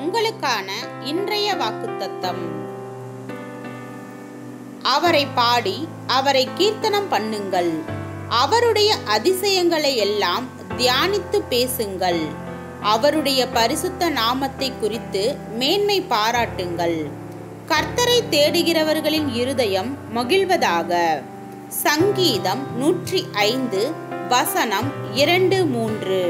உங்களுக்கான இன்றைய வாக்குத்தத்தம். அவரை பாடி அவரை கீர்த்தனம் பண்ணுங்கள். அவருடைய அதிசயங்களை எல்லாம் தியானித்து பேசுங்கள். அவருடைய பரிசுத்த நாமத்தை குறித்து மேன்மை பாராட்டுங்கள். கர்த்தரை தேடுகிறவர்களின் இருதயம் மகிழ்வதாக. சங்கீதம் நூற்றி ஐந்து வசனம் இரண்டு மூன்று.